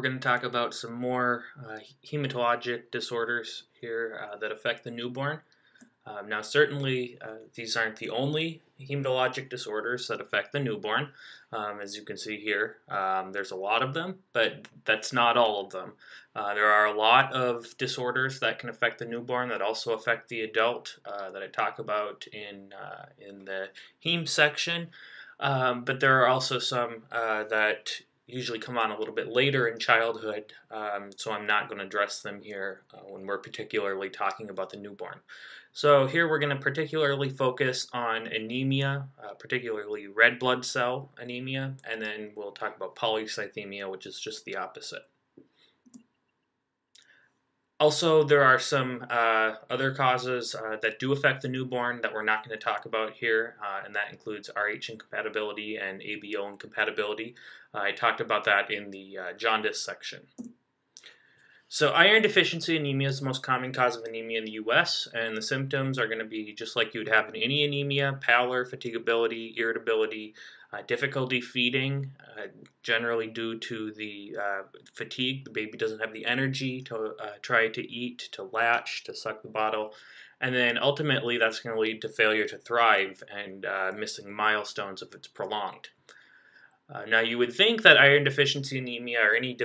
We're going to talk about some more uh, hematologic disorders here uh, that affect the newborn. Um, now, certainly, uh, these aren't the only hematologic disorders that affect the newborn. Um, as you can see here, um, there's a lot of them, but that's not all of them. Uh, there are a lot of disorders that can affect the newborn that also affect the adult uh, that I talk about in, uh, in the heme section. Um, but there are also some uh, that usually come on a little bit later in childhood, um, so I'm not going to address them here uh, when we're particularly talking about the newborn. So here we're going to particularly focus on anemia, uh, particularly red blood cell anemia, and then we'll talk about polycythemia, which is just the opposite. Also, there are some uh, other causes uh, that do affect the newborn that we're not going to talk about here, uh, and that includes Rh incompatibility and ABO incompatibility. Uh, I talked about that in the uh, jaundice section. So iron deficiency anemia is the most common cause of anemia in the U.S., and the symptoms are going to be just like you would have in any anemia, pallor, fatigability, irritability, uh, difficulty feeding, uh, generally due to the uh, fatigue. The baby doesn't have the energy to uh, try to eat, to latch, to suck the bottle. And then ultimately, that's going to lead to failure to thrive and uh, missing milestones if it's prolonged. Uh, now, you would think that iron deficiency anemia or any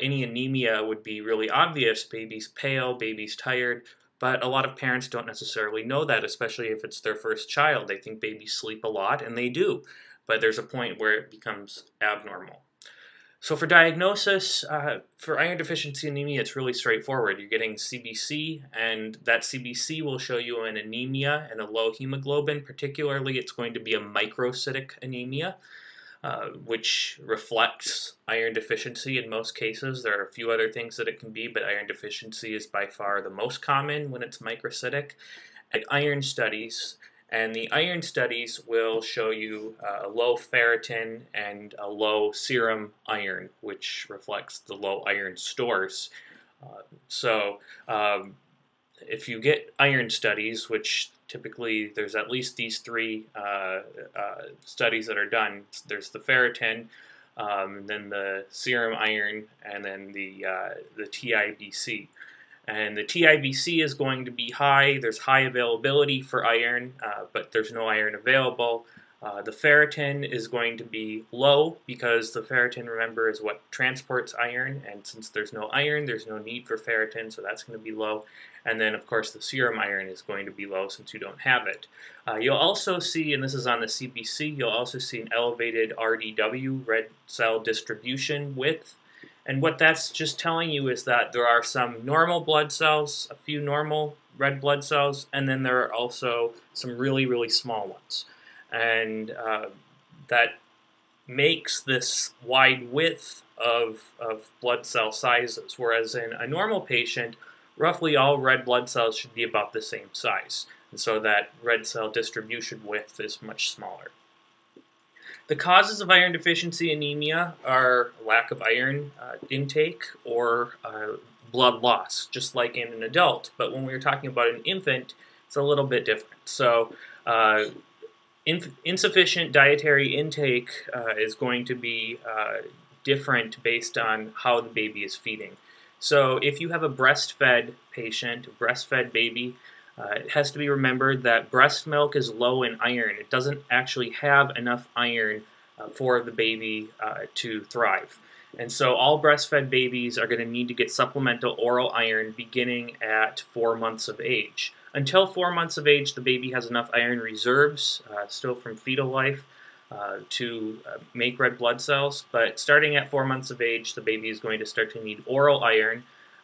any anemia would be really obvious. Baby's pale, baby's tired, but a lot of parents don't necessarily know that, especially if it's their first child. They think babies sleep a lot, and they do but there's a point where it becomes abnormal. So for diagnosis, uh, for iron deficiency anemia, it's really straightforward. You're getting CBC, and that CBC will show you an anemia and a low hemoglobin. Particularly, it's going to be a microcytic anemia, uh, which reflects iron deficiency in most cases. There are a few other things that it can be, but iron deficiency is by far the most common when it's microcytic. At iron studies, and the iron studies will show you uh, a low ferritin and a low serum iron, which reflects the low iron stores. Uh, so um, if you get iron studies, which typically there's at least these three uh, uh studies that are done, there's the ferritin, um, then the serum iron, and then the, uh, the TIBC. And the TIBC is going to be high. There's high availability for iron, uh, but there's no iron available. Uh, the ferritin is going to be low because the ferritin, remember, is what transports iron. And since there's no iron, there's no need for ferritin, so that's going to be low. And then, of course, the serum iron is going to be low since you don't have it. Uh, you'll also see, and this is on the CBC, you'll also see an elevated RDW, red cell distribution width. And what that's just telling you is that there are some normal blood cells, a few normal red blood cells, and then there are also some really, really small ones. And uh, that makes this wide width of, of blood cell sizes, whereas in a normal patient, roughly all red blood cells should be about the same size. And so that red cell distribution width is much smaller. The causes of iron deficiency anemia are lack of iron uh, intake or uh, blood loss, just like in an adult. But when we're talking about an infant, it's a little bit different. So, uh, insufficient dietary intake uh, is going to be uh, different based on how the baby is feeding. So, if you have a breastfed patient, breastfed baby, uh, it has to be remembered that breast milk is low in iron. It doesn't actually have enough iron uh, for the baby uh, to thrive. And so all breastfed babies are going to need to get supplemental oral iron beginning at four months of age. Until four months of age, the baby has enough iron reserves, uh, still from fetal life, uh, to uh, make red blood cells. But starting at four months of age, the baby is going to start to need oral iron,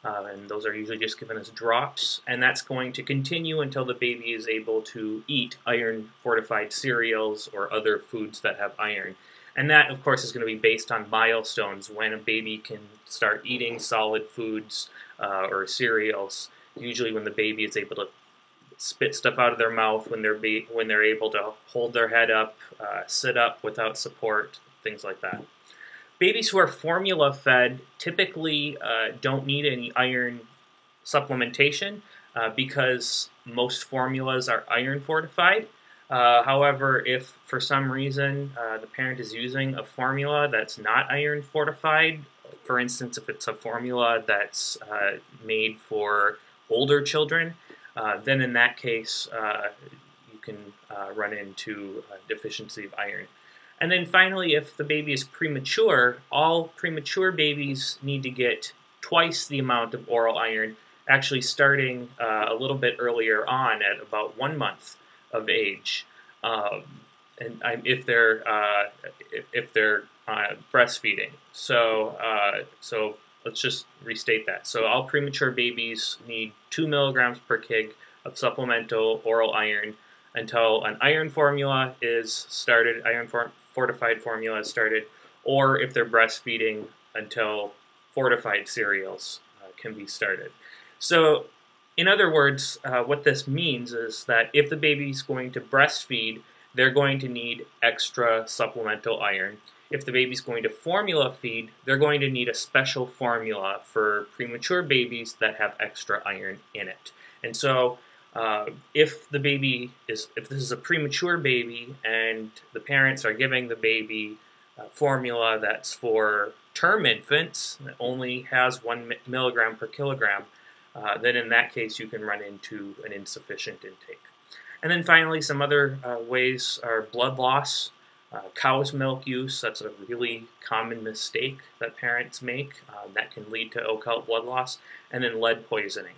uh, and those are usually just given as drops, and that's going to continue until the baby is able to eat iron fortified cereals or other foods that have iron. And that, of course, is going to be based on milestones when a baby can start eating solid foods uh, or cereals. Usually, when the baby is able to spit stuff out of their mouth, when they're when they're able to hold their head up, uh, sit up without support, things like that. Babies who are formula fed typically uh, don't need any iron supplementation uh, because most formulas are iron fortified. Uh, however, if for some reason uh, the parent is using a formula that's not iron fortified, for instance, if it's a formula that's uh, made for older children, uh, then in that case, you can run into a deficiency of iron. And then finally, if the baby is premature, all premature babies need to get twice the amount of oral iron, actually starting uh, a little bit earlier on at about one month of age. Um, and I, if they're uh, if, if, they're uh, breastfeeding, so uh, so let's just restate that. So all premature babies need two milligrams per kg of supplemental oral iron until an iron formula is started, iron for, fortified formula started, or if they're breastfeeding until fortified cereals uh, can be started. So in other words, uh, what this means is that if the baby's going to breastfeed, they're going to need extra supplemental iron. If the baby's going to formula feed, they're going to need a special formula for premature babies that have extra iron in it. And so uh, if the baby is, if this is a premature baby and the parents are giving the baby formula that's for term infants that only has one milligram per kilogram, uh, then in that case you can run into an insufficient intake. And then finally, some other uh, ways are blood loss, uh, cow's milk use. That's a really common mistake that parents make uh, that can lead to occult blood loss, and then lead poisoning.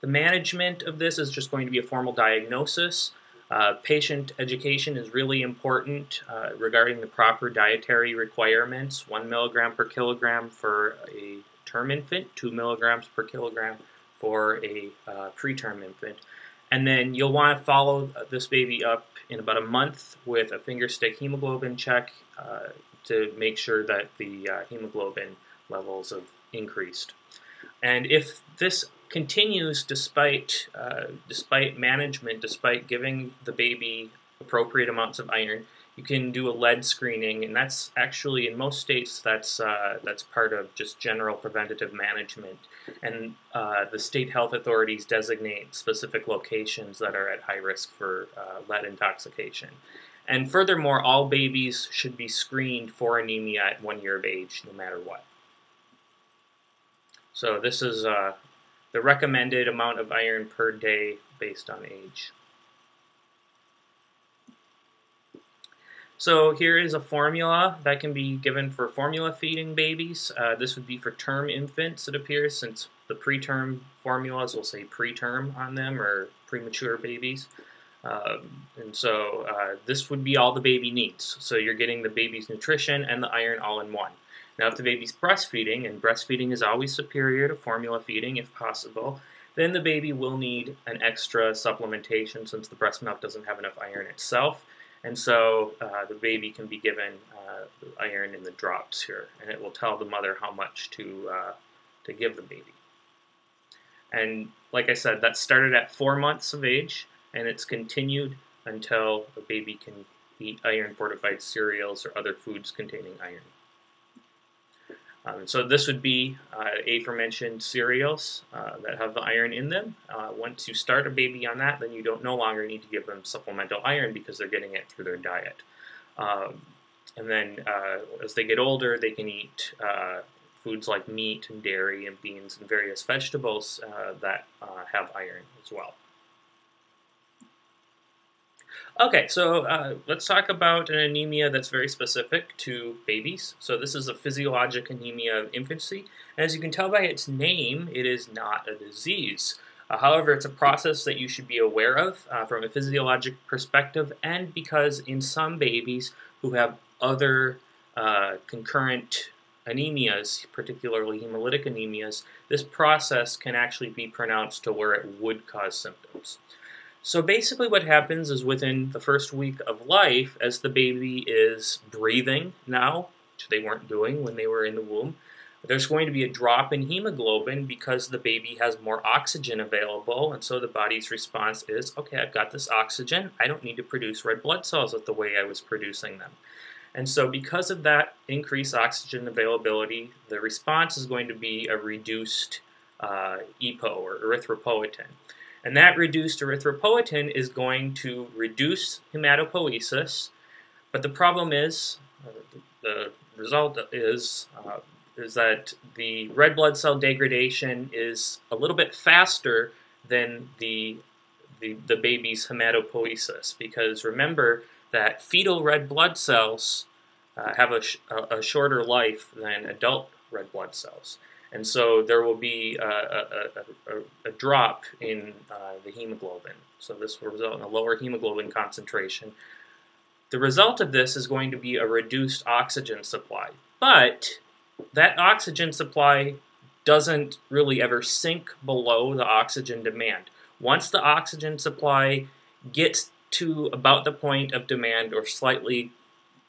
The management of this is just going to be a formal diagnosis. Uh, patient education is really important uh, regarding the proper dietary requirements. One milligram per kilogram for a term infant, two milligrams per kilogram for a uh, preterm infant. And then you'll want to follow this baby up in about a month with a finger stick hemoglobin check uh, to make sure that the uh, hemoglobin levels have increased. And if this continues despite uh, despite management, despite giving the baby appropriate amounts of iron, you can do a lead screening, and that's actually in most states that's uh, that's part of just general preventative management. And uh, the state health authorities designate specific locations that are at high risk for uh, lead intoxication. And furthermore, all babies should be screened for anemia at one year of age, no matter what. So this is uh, the recommended amount of iron per day based on age. So here is a formula that can be given for formula feeding babies. Uh, this would be for term infants, it appears, since the preterm formulas will say preterm on them or premature babies. Um, and so uh, this would be all the baby needs. So you're getting the baby's nutrition and the iron all in one. Now, if the baby's breastfeeding, and breastfeeding is always superior to formula feeding if possible, then the baby will need an extra supplementation since the breast milk doesn't have enough iron itself. And so uh, the baby can be given uh, iron in the drops here, and it will tell the mother how much to, uh, to give the baby. And like I said, that started at four months of age, and it's continued until the baby can eat iron fortified cereals or other foods containing iron. Um, so this would be uh, aforementioned cereals uh, that have the iron in them. Uh, once you start a baby on that, then you don't no longer need to give them supplemental iron because they're getting it through their diet. Um, and then uh, as they get older, they can eat uh, foods like meat and dairy and beans and various vegetables uh, that have iron as well. Okay, so uh, let's talk about an anemia that's very specific to babies. So this is a physiologic anemia of infancy. And as you can tell by its name, it is not a disease. Uh, however, it's a process that you should be aware of uh, from a physiologic perspective and because in some babies who have other uh, concurrent anemias, particularly hemolytic anemias, this process can actually be pronounced to where it would cause symptoms. So basically what happens is within the first week of life, as the baby is breathing now, which they weren't doing when they were in the womb, there's going to be a drop in hemoglobin because the baby has more oxygen available, and so the body's response is, okay, I've got this oxygen, I don't need to produce red blood cells at the way I was producing them. And so because of that increased oxygen availability, the response is going to be a reduced uh, EPO or erythropoietin. And that reduced erythropoietin is going to reduce hematopoiesis, but the problem is the result is uh, is that the red blood cell degradation is a little bit faster than the the, the baby's hematopoiesis because remember that fetal red blood cells uh, have a, sh a, shorter life than adult red blood cells. And so there will be a, a, a drop in uh, the hemoglobin. So this will result in a lower hemoglobin concentration. The result of this is going to be a reduced oxygen supply. But that oxygen supply doesn't really ever sink below the oxygen demand. Once the oxygen supply gets to about the point of demand or slightly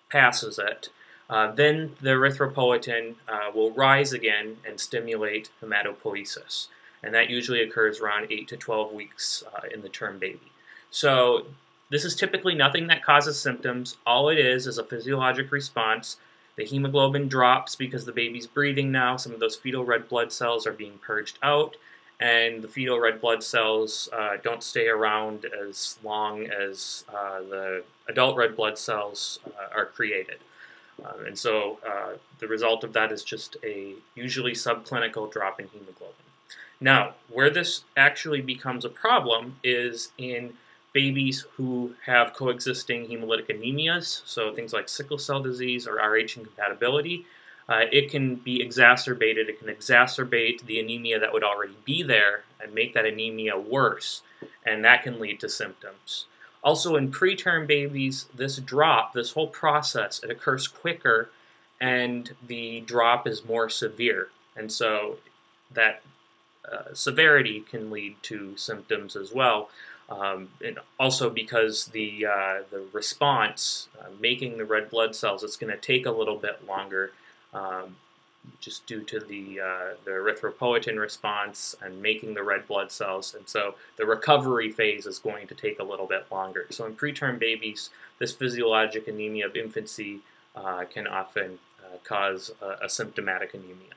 passes it, uh, then the erythropoietin uh, will rise again and stimulate hematopoiesis. And that usually occurs around 8 to 12 weeks uh, in the term baby. So this is typically nothing that causes symptoms. All it is is a physiologic response. The hemoglobin drops because the baby's breathing now. Some of those fetal red blood cells are being purged out and the fetal red blood cells uh, don't stay around as long as uh, the adult red blood cells uh, are created. Um, and so uh, the result of that is just a usually subclinical drop in hemoglobin. Now, where this actually becomes a problem is in babies who have coexisting hemolytic anemias, so things like sickle cell disease or Rh incompatibility, uh, it can be exacerbated. It can exacerbate the anemia that would already be there and make that anemia worse, and that can lead to symptoms. Also, in preterm babies, this drop, this whole process, it occurs quicker, and the drop is more severe, and so that uh, severity can lead to symptoms as well. Um, and also because the uh, the response, uh, making the red blood cells, it's going to take a little bit longer um, just due to the, uh, the erythropoietin response and making the red blood cells. And so the recovery phase is going to take a little bit longer. So in preterm babies, this physiologic anemia of infancy uh, can often uh, cause a, a, symptomatic anemia.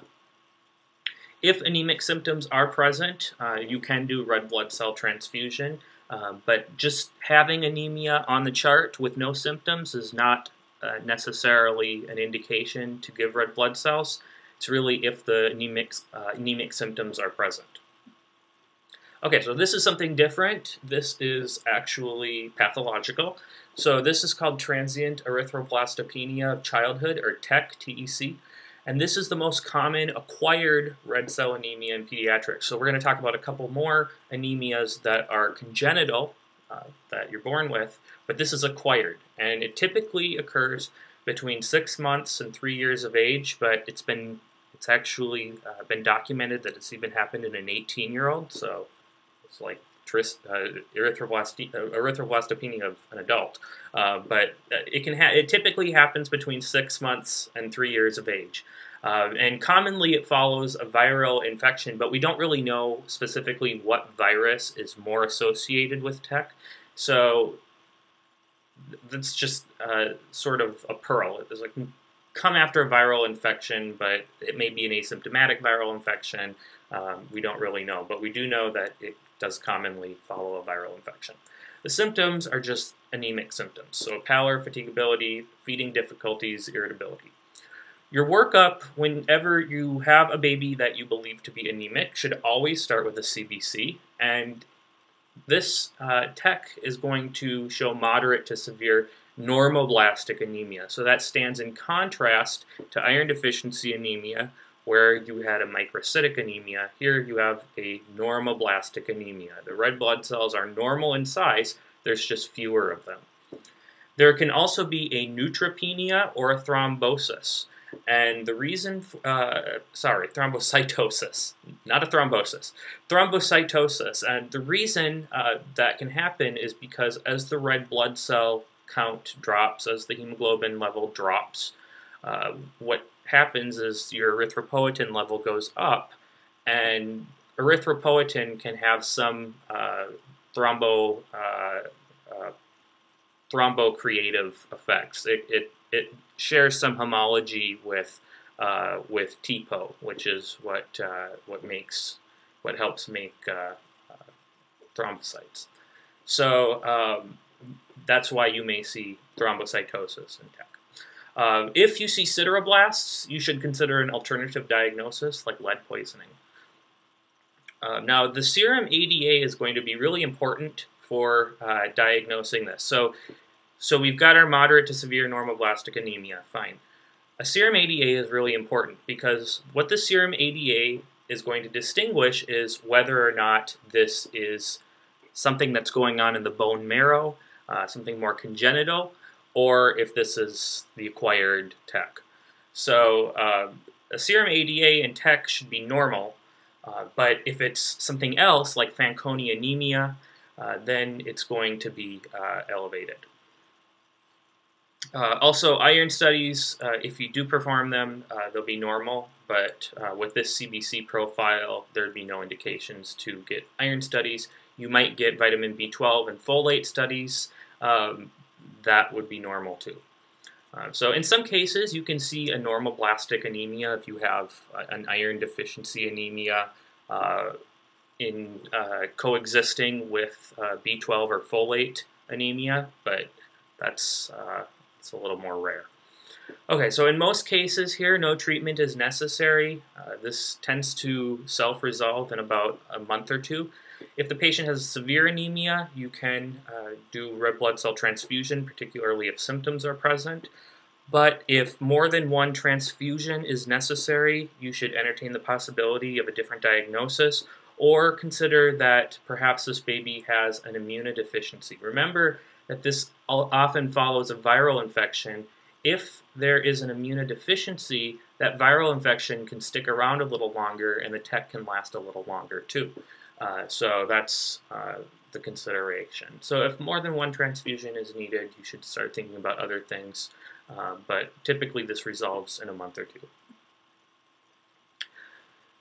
If anemic symptoms are present, uh, you can do red blood cell transfusion. Uh, but just having anemia on the chart with no symptoms is not uh, necessarily an indication to give red blood cells. It's really if the anemic, uh, anemic symptoms are present. Okay, so this is something different. This is actually pathological. So this is called transient erythroblastopenia of childhood, or TEC, TEC. And this is the most common acquired red cell anemia in pediatrics. So we're going to talk about a couple more anemias that are congenital, uh, that you're born with, but this is acquired, and it typically occurs between six months and three years of age, but it's been it's actually uh, been documented that it's even happened in an 18-year-old, so it's like tris, uh, erythroblastopenia of an adult. Uh, but uh, it can it typically happens between six months and three years of age. Um, and commonly it follows a viral infection, but we don't really know specifically what virus is more associated with TEC. So that's just uh, sort of a pearl. It's like come after a viral infection, but it may be an asymptomatic viral infection. Um, we don't really know, but we do know that it does commonly follow a viral infection. The symptoms are just anemic symptoms, so pallor, fatigability, feeding difficulties, irritability. Your workup, whenever you have a baby that you believe to be anemic, should always start with a CBC. And this uh, TEC is going to show moderate to severe normoblastic anemia. So that stands in contrast to iron deficiency anemia, where you had a microcytic anemia. Here you have a normoblastic anemia. The red blood cells are normal in size, there's just fewer of them. There can also be a neutropenia or a thrombosis. And the reason, uh, sorry, thrombocytosis, not a thrombosis, thrombocytosis. And the reason uh, that can happen is because as the red blood cell count drops, as the hemoglobin level drops, uh, what happens is your erythropoietin level goes up, and erythropoietin can have some uh, thrombo uh, uh, thrombocreative effects. It, it it shares some homology with uh, with TPO, which is what uh, what makes what helps make uh, uh, thrombocytes. So um, that's why you may see thrombocytosis in TEC. Uh, if you see sideroblasts, you should consider an alternative diagnosis like lead poisoning. Uh, now, the serum ADA is going to be really important for uh, diagnosing this. So, so we've got our moderate to severe normoblastic anemia, fine. A serum ADA is really important because what the serum ADA is going to distinguish is whether or not this is something that's going on in the bone marrow, uh, something more congenital, or if this is the acquired TEC. So uh, a serum ADA in TEC should be normal, uh, but if it's something else like Fanconi anemia, uh, then it's going to be uh, elevated. Uh, also, iron studies, uh, if you do perform them, uh, they'll be normal, but uh, with this CBC profile, there'd be no indications to get iron studies. You might get vitamin B12 and folate studies. Um, that would be normal too. Uh, so in some cases, you can see a normoblastic anemia if you have an iron deficiency anemia in coexisting with B12 or folate anemia, but that's it's a little more rare. Okay, so in most cases here, no treatment is necessary. Uh, this tends to self-resolve in about a month or two. If the patient has severe anemia, you can uh, do red blood cell transfusion, particularly if symptoms are present. But if more than one transfusion is necessary, you should entertain the possibility of a different diagnosis or consider that perhaps this baby has an immunodeficiency. Remember, that this often follows a viral infection. If there is an immunodeficiency, that viral infection can stick around a little longer and the TEC can last a little longer too. Uh, so that's uh, the consideration. So if more than one transfusion is needed, you should start thinking about other things, uh, but typically this resolves in a month or two.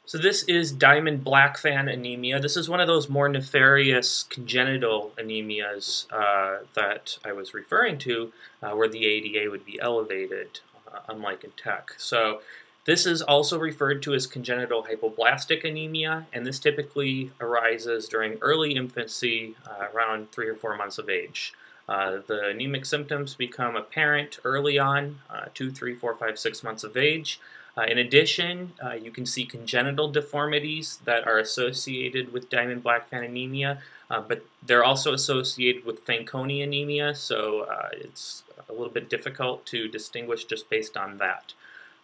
So this is diamond blackfan anemia. This is one of those more nefarious congenital anemias uh, that I was referring to, uh, where the ADA would be elevated, uh, unlike in TEC. So this is also referred to as congenital hypoplastic anemia, and this typically arises during early infancy, uh, around three or four months of age. Uh, the anemic symptoms become apparent early on, uh, two, three, four, five, six months of age. Uh, in addition, uh, you can see congenital deformities that are associated with diamond blackfan anemia, uh, but they're also associated with Fanconi anemia, so uh, it's a little bit difficult to distinguish just based on that.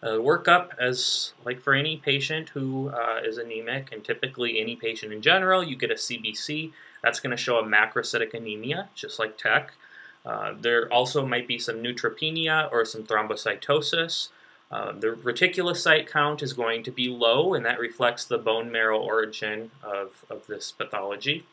Uh, workup, as like for any patient who uh, is anemic, and typically any patient in general, you get a CBC. That's going to show a macrocytic anemia, just like TEC. there also might be some neutropenia or some thrombocytosis. Uh, the reticulocyte count is going to be low, and that reflects the bone marrow origin of, of this pathology.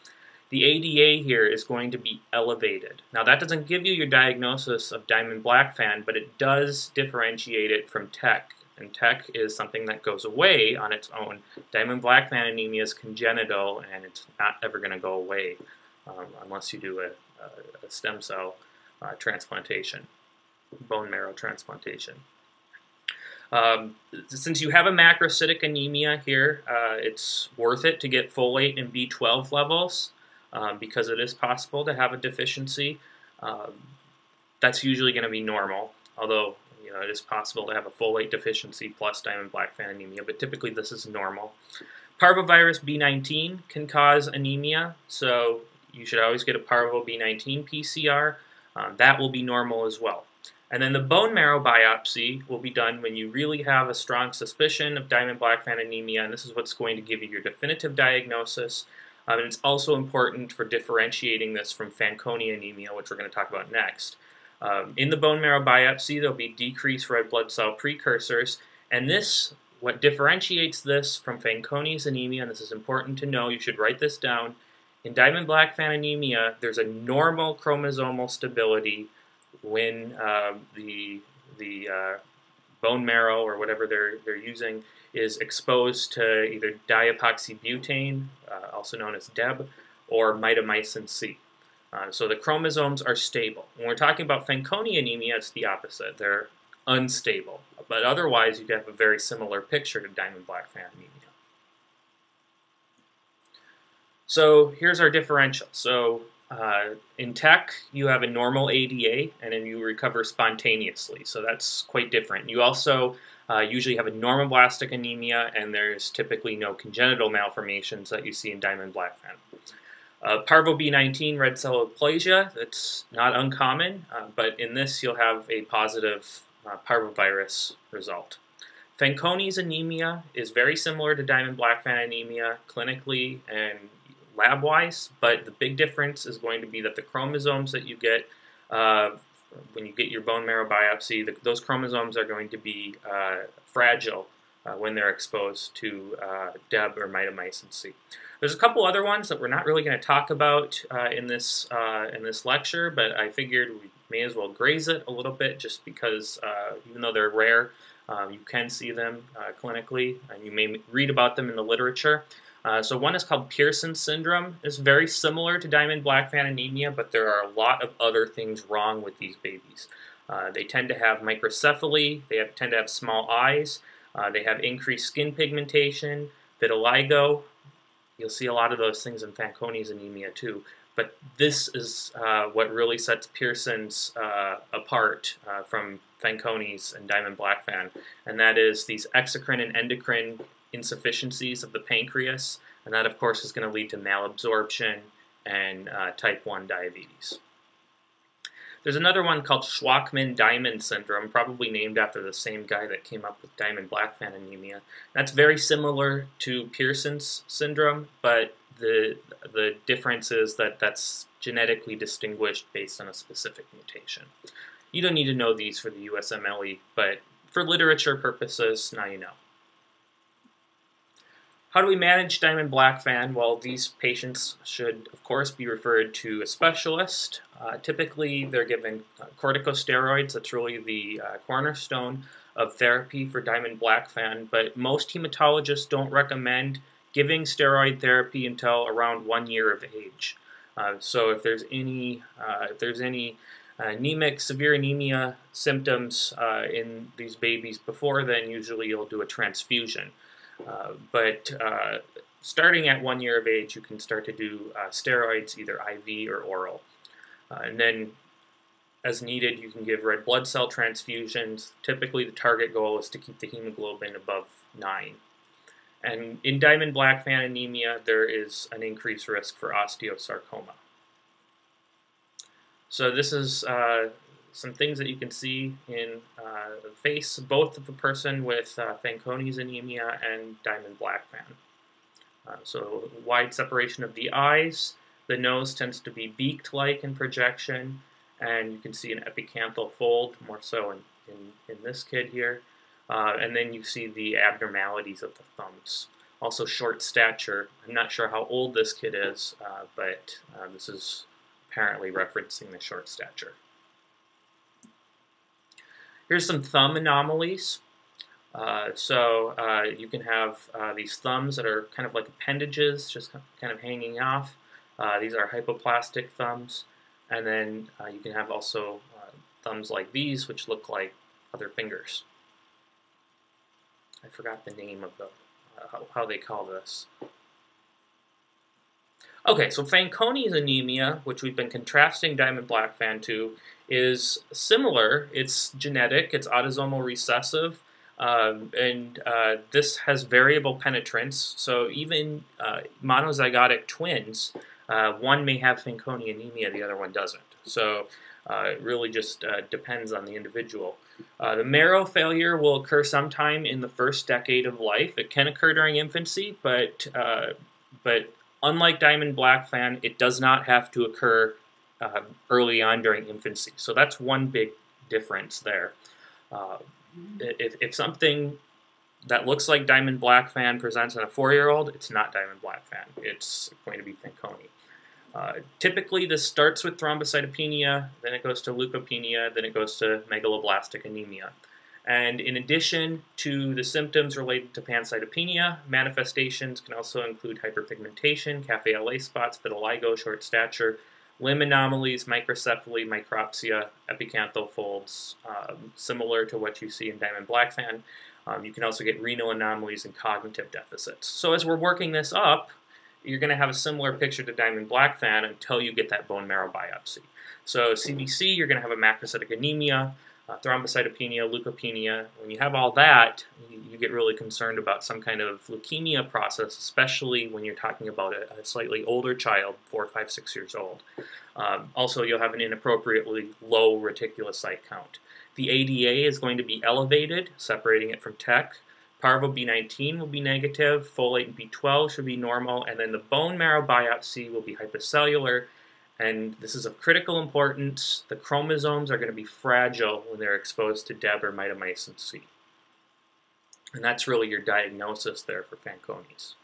The ADA here is going to be elevated. Now that doesn't give you your diagnosis of diamond blackfan, but it does differentiate it from TEC. And TEC is something that goes away on its own. Diamond blackfan anemia is congenital, and it's not ever going to go away um, unless you do a, a, a stem cell uh, transplantation, bone marrow transplantation. Um, since you have a macrocytic anemia here, uh, it's worth it to get folate and B12 levels um, because it is possible to have a deficiency. Um, that's usually going to be normal, although you know it is possible to have a folate deficiency plus diamond blackfan anemia, but typically this is normal. Parvovirus B19 can cause anemia, so you should always get a parvo B19 PCR. Um, that will be normal as well. And then the bone marrow biopsy will be done when you really have a strong suspicion of diamond blackfan anemia, and this is what's going to give you your definitive diagnosis. Um, and it's also important for differentiating this from Fanconi anemia, which we're going to talk about next. Um, in the bone marrow biopsy, there'll be decreased red blood cell precursors, and this, what differentiates this from Fanconi's anemia, and this is important to know, you should write this down, in diamond blackfan anemia, there's a normal chromosomal stability when uh, the the uh, bone marrow or whatever they're they're using is exposed to either diepoxybutane, uh, also known as DEB, or mitomycin C. Uh, so the chromosomes are stable. When we're talking about Fanconi anemia, it's the opposite. They're unstable. But otherwise, you have a very similar picture to diamond blackfan anemia. So here's our differential. So uh, in TEC, you have a normal ADA and then you recover spontaneously. So that's quite different. You also uh, usually have a normoblastic anemia and there's typically no congenital malformations that you see in diamond blackfan. Uh, Parvo B19 red cell aplasia, that's not uncommon, uh, but in this you'll have a positive uh, parvovirus result. Fanconi's anemia is very similar to diamond blackfan anemia clinically and lab-wise, but the big difference is going to be that the chromosomes that you get uh, when you get your bone marrow biopsy, the, those chromosomes are going to be uh, fragile uh, when they're exposed to uh, DEB or mitomycin C. There's a couple other ones that we're not really going to talk about uh, in this uh, in this lecture, but I figured we may as well graze it a little bit just because even though they're rare, um, you can see them clinically and you may read about them in the literature. Uh, so one is called Pearson syndrome. It's very similar to diamond blackfan anemia, but there are a lot of other things wrong with these babies. Uh, they tend to have microcephaly, they have, tend to have small eyes, uh, they have increased skin pigmentation, vitiligo. You'll see a lot of those things in Fanconi's anemia too. But this is uh, what really sets Pearson's uh, apart uh, from Fanconi's and diamond blackfan, and that is these exocrine and endocrine insufficiencies of the pancreas, and that of course is going to lead to malabsorption and uh, type 1 diabetes. There's another one called Shwachman-Diamond syndrome, probably named after the same guy that came up with diamond blackfan anemia. That's very similar to Pearson's syndrome, but the the difference is that that's genetically distinguished based on a specific mutation. You don't need to know these for the USMLE, but for literature purposes, now you know. How do we manage diamond blackfan? Well, these patients should, of course, be referred to a specialist. Uh, typically, they're given uh, corticosteroids. That's really the uh, cornerstone of therapy for diamond blackfan, but most hematologists don't recommend giving steroid therapy until around one year of age. Uh, so if there's any, uh, if there's any anemic, severe anemia symptoms uh, in these babies before then, usually you'll do a transfusion. Uh, but uh, starting at one year of age, you can start to do uh, steroids, either IV or oral. and then as needed, you can give red blood cell transfusions. Typically, the target goal is to keep the hemoglobin above 9. And in diamond blackfan anemia, there is an increased risk for osteosarcoma. So this is uh, some things that you can see in uh, the face, both of the person with uh, Fanconi's anemia and diamond blackfan. Uh, so wide separation of the eyes, the nose tends to be beaked-like in projection, and you can see an epicanthal fold, more so in, in, in this kid here. Uh, and then you see the abnormalities of the thumbs. Also short stature. I'm not sure how old this kid is, uh, but uh, this is apparently referencing the short stature. Here's some thumb anomalies. Uh, so uh, you can have uh, these thumbs that are kind of like appendages, just kind of hanging off. Uh, these are hypoplastic thumbs. And then uh, you can have also uh, thumbs like these, which look like other fingers. I forgot the name of the, how, how they call this. Okay, so Fanconi's anemia, which we've been contrasting diamond black fan to, is similar. It's genetic, it's autosomal recessive, um, and uh, this has variable penetrance. So even uh, monozygotic twins, uh, one may have Fanconi anemia, the other one doesn't. So uh, it really just uh, depends on the individual. Uh, the marrow failure will occur sometime in the first decade of life. It can occur during infancy, but but unlike diamond blackfan, it does not have to occur uh, early on during infancy. So that's one big difference there. Uh, if, if, something that looks like diamond blackfan presents in a four-year-old, it's not diamond blackfan. It's going to be Fanconi. Uh, typically, this starts with thrombocytopenia, then it goes to leukopenia, then it goes to megaloblastic anemia. And in addition to the symptoms related to pancytopenia, manifestations can also include hyperpigmentation, cafe lait spots, vitiligo, short stature, limb anomalies, microcephaly, micropsia, epicanthal folds, um, similar to what you see in diamond blackfan. Um, you can also get renal anomalies and cognitive deficits. So as we're working this up, you're going to have a similar picture to diamond blackfan until you get that bone marrow biopsy. So CBC, you're going to have a macrocytic anemia, uh, thrombocytopenia, leukopenia. When you have all that, you, you, get really concerned about some kind of leukemia process, especially when you're talking about a, a slightly older child, four, five, six years old. Um, also, you'll have an inappropriately low reticulocyte count. The ADA is going to be elevated, separating it from TEC. Parvo B19 will be negative, folate and B12 should be normal, and then the bone marrow biopsy will be hypocellular, and this is of critical importance. The chromosomes are going to be fragile when they're exposed to DEB or mitomycin C. And that's really your diagnosis there for Fanconi's.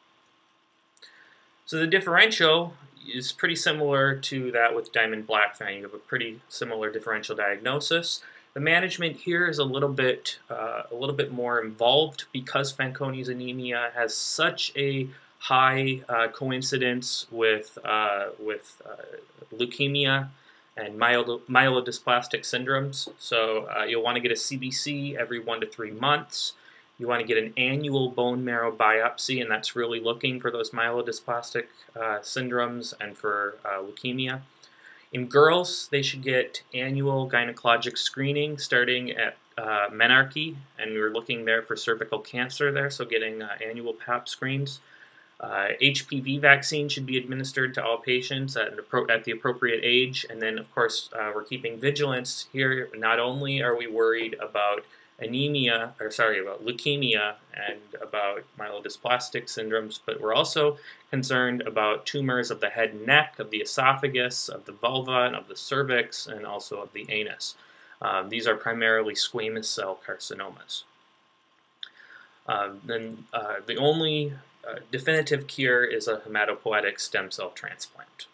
So the differential is pretty similar to that with diamond blackfan. You have a pretty similar differential diagnosis. The management here is a little bit uh, a little bit more involved because Fanconi's anemia has such a high uh, coincidence with uh, with uh, leukemia and myelodysplastic syndromes. So uh, you'll want to get a CBC every one to three months. You want to get an annual bone marrow biopsy, and that's really looking for those myelodysplastic uh, syndromes and for leukemia. In girls, they should get annual gynecologic screening starting at uh, menarche, and we are looking there for cervical cancer there, so getting uh, annual PAP screens. Uh, HPV vaccine should be administered to all patients at, at the appropriate age, and then, of course, uh, we're keeping vigilance here. Not only are we worried about anemia, or sorry, about leukemia and about myelodysplastic syndromes, but we're also concerned about tumors of the head and neck, of the esophagus, of the vulva, and of the cervix, and also of the anus. Um, these are primarily squamous cell carcinomas. Uh, then uh, the only uh, definitive cure is a hematopoietic stem cell transplant.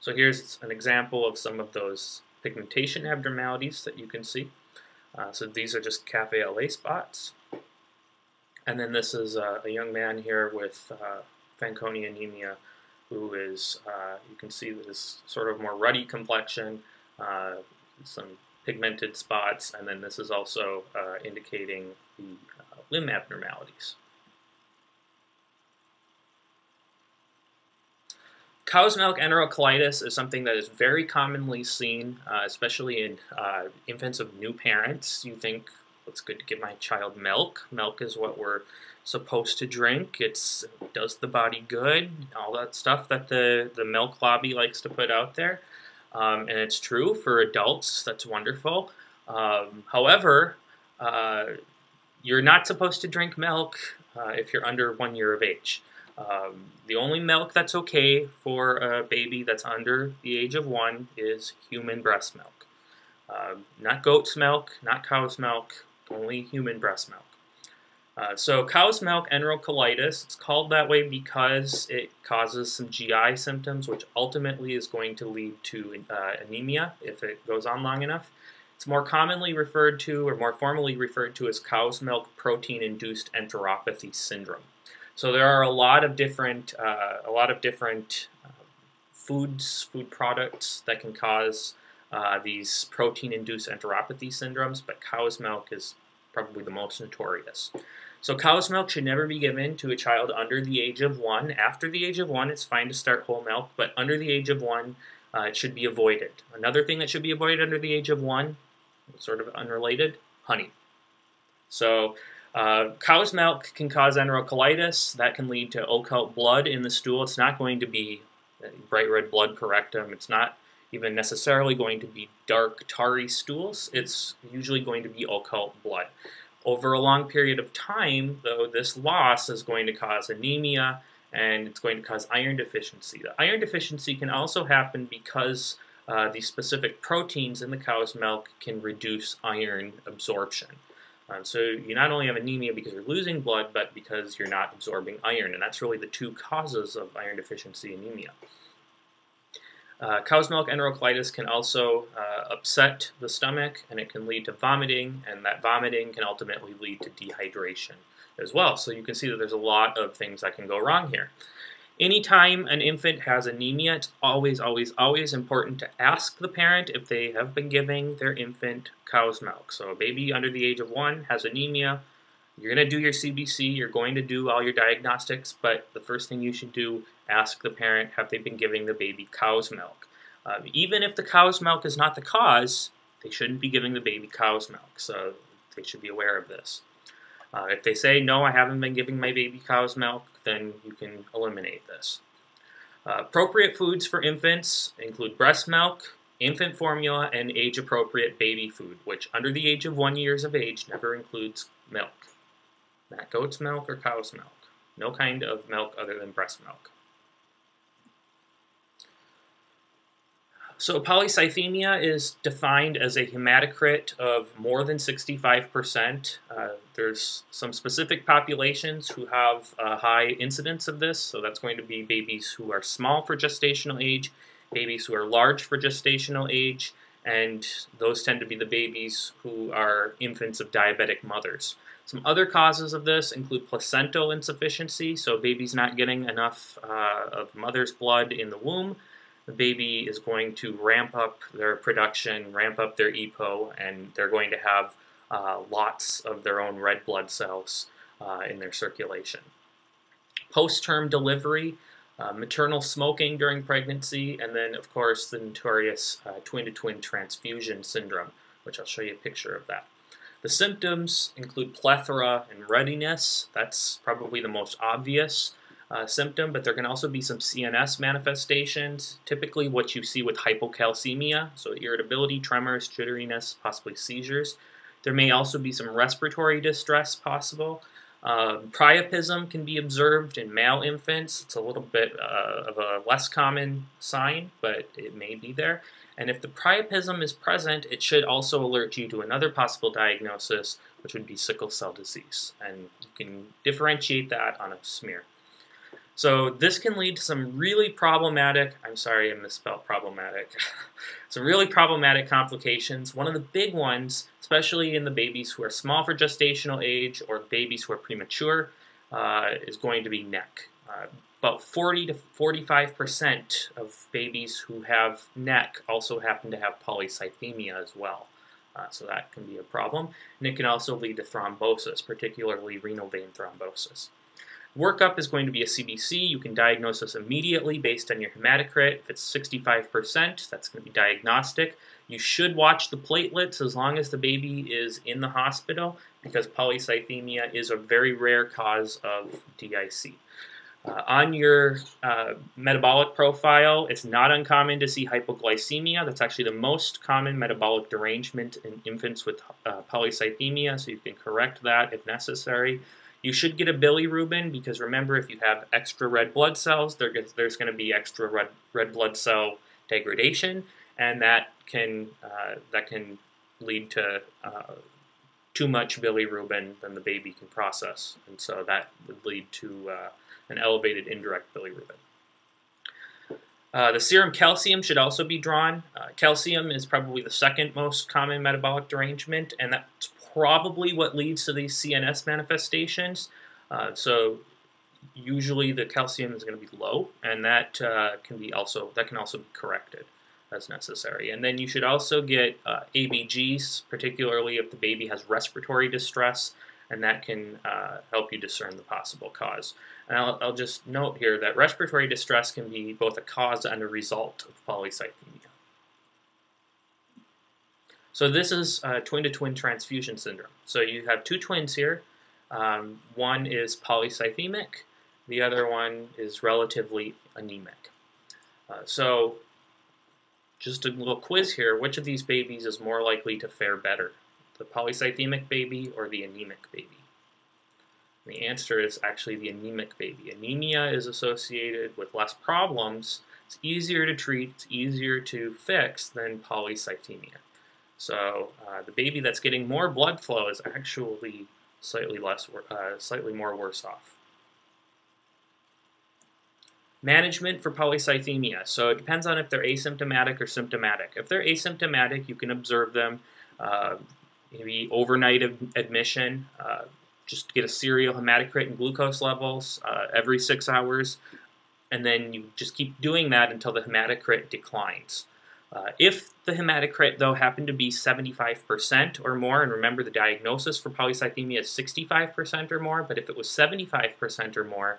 So here's an example of some of those pigmentation abnormalities that you can see. Uh, so these are just cafe LA spots. And then this is uh, a young man here with uh, Fanconi anemia who is, uh, you can see this sort of more ruddy complexion, some pigmented spots, and then this is also uh, indicating the limb abnormalities. Cow's milk enterocolitis is something that is very commonly seen, uh, especially in uh, infants of new parents. You think, it's good to give my child milk. Milk is what we're supposed to drink. It's it does the body good, all that stuff that the, the milk lobby likes to put out there. Um, and it's true for adults, that's wonderful. Um, however, uh, you're not supposed to drink milk uh, if you're under one year of age. Um, the only milk that's okay for a baby that's under the age of one is human breast milk. Uh, not goat's milk, not cow's milk, only human breast milk. Uh, so cow's milk enterocolitis, it's called that way because it causes some GI symptoms, which ultimately is going to lead to uh, anemia if it goes on long enough. It's more commonly referred to, or more formally referred to as cow's milk protein-induced enteropathy syndrome. So there are a lot of different, uh, a lot of different uh, foods, food products that can cause uh, these protein-induced enteropathy syndromes, but cow's milk is probably the most notorious. So cow's milk should never be given to a child under the age of one. After the age of one, it's fine to start whole milk, but under the age of one, uh, it should be avoided. Another thing that should be avoided under the age of one, sort of unrelated, honey. So uh, cow's milk can cause enterocolitis. That can lead to occult blood in the stool. It's not going to be bright red blood per rectum. It's not even necessarily going to be dark, tarry stools. It's usually going to be occult blood. Over a long period of time, though, this loss is going to cause anemia and it's going to cause iron deficiency. The iron deficiency can also happen because uh, the specific proteins in the cow's milk can reduce iron absorption. Um, so you not only have anemia because you're losing blood, but because you're not absorbing iron, and that's really the two causes of iron deficiency anemia. Uh, cow's milk enterocolitis can also uh, upset the stomach, and it can lead to vomiting, and that vomiting can ultimately lead to dehydration as well. So you can see that there's a lot of things that can go wrong here. Anytime an infant has anemia, it's always, always, always important to ask the parent if they have been giving their infant cow's milk. So a baby under the age of one has anemia, You're going to do your CBC, you're going to do all your diagnostics, but the first thing you should do, ask the parent, have they been giving the baby cow's milk? Uh, even if the cow's milk is not the cause, they shouldn't be giving the baby cow's milk, so they should be aware of this. Uh, if they say, no, I haven't been giving my baby cow's milk, then you can eliminate this. Uh, appropriate foods for infants include breast milk, infant formula, and age-appropriate baby food, which under the age of one years of age never includes milk. Not goat's milk or cow's milk. No kind of milk other than breast milk. So polycythemia is defined as a hematocrit of more than 65%. Uh, there's some specific populations who have a high incidence of this, so that's going to be babies who are small for gestational age, babies who are large for gestational age, and those tend to be the babies who are infants of diabetic mothers. Some other causes of this include placental insufficiency, so baby's not getting enough uh, of mother's blood in the womb, the baby is going to ramp up their production, ramp up their EPO, and they're going to have uh, lots of their own red blood cells uh, in their circulation. Post-term delivery, uh, maternal smoking during pregnancy, and then, of course, the notorious uh, twin-to-twin -twin transfusion syndrome, which I'll show you a picture of that. The symptoms include plethora and ruddiness. That's probably the most obvious uh, symptom, but there can also be some CNS manifestations, typically what you see with hypocalcemia, so irritability, tremors, jitteriness, possibly seizures. There may also be some respiratory distress possible. Uh, priapism can be observed in male infants. It's a little bit uh, of a less common sign, but it may be there. And if the priapism is present, it should also alert you to another possible diagnosis, which would be sickle cell disease. And you can differentiate that on a smear. So this can lead to some really problematic, I'm sorry I misspelled problematic, some really problematic complications. One of the big ones, especially in the babies who are small for gestational age or babies who are premature, uh, is going to be NEC. Uh, about 40 to 45% of babies who have NEC also happen to have polycythemia as well. Uh, so that can be a problem. And it can also lead to thrombosis, particularly renal vein thrombosis. Workup is going to be a CBC. You can diagnose this immediately based on your hematocrit. If it's 65%, that's going to be diagnostic. You should watch the platelets as long as the baby is in the hospital because polycythemia is a very rare cause of DIC. Uh, on your uh, metabolic profile, it's not uncommon to see hypoglycemia. That's actually the most common metabolic derangement in infants with uh, polycythemia, so you can correct that if necessary. You should get a bilirubin because remember, if you have extra red blood cells, there, there's going to be extra red, red blood cell degradation, and that can uh, that can lead to uh, too much bilirubin than the baby can process, and so that would lead to uh, an elevated indirect bilirubin. Uh, the serum calcium should also be drawn. Uh, calcium is probably the second most common metabolic derangement, and that's probably what leads to these CNS manifestations. Uh, so usually the calcium is going to be low, and that uh, can be also that can also be corrected as necessary. And then you should also get uh, ABGs, particularly if the baby has respiratory distress, and that can uh, help you discern the possible cause. And I'll, I'll just note here that respiratory distress can be both a cause and a result of polycythemia. So this is twin-to-twin -twin transfusion syndrome. So you have two twins here. Um, one is polycythemic, the other one is relatively anemic. Uh, so just a little quiz here, which of these babies is more likely to fare better? The polycythemic baby or the anemic baby? And the answer is actually the anemic baby. Anemia is associated with less problems. It's easier to treat, it's easier to fix than polycythemia. So uh, the baby that's getting more blood flow is actually slightly less, uh, slightly more worse off. Management for polycythemia. So it depends on if they're asymptomatic or symptomatic. If they're asymptomatic, you can observe them, uh, maybe overnight admission, uh, just get a serial hematocrit and glucose levels uh, every six hours, and then you just keep doing that until the hematocrit declines. Uh, if the hematocrit, though, happened to be 75% or more, and remember the diagnosis for polycythemia is 65% or more, but if it was 75% or more,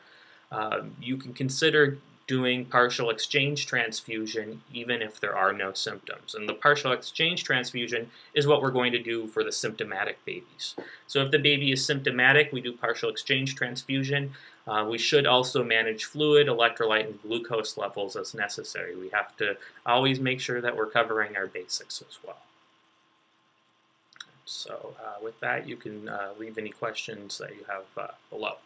uh, you can consider doing partial exchange transfusion even if there are no symptoms. And the partial exchange transfusion is what we're going to do for the symptomatic babies. So if the baby is symptomatic, we do partial exchange transfusion. Uh, we should also manage fluid, electrolyte, and glucose levels as necessary. We have to always make sure that we're covering our basics as well. So uh, with that, you can uh, leave any questions that you have uh, below.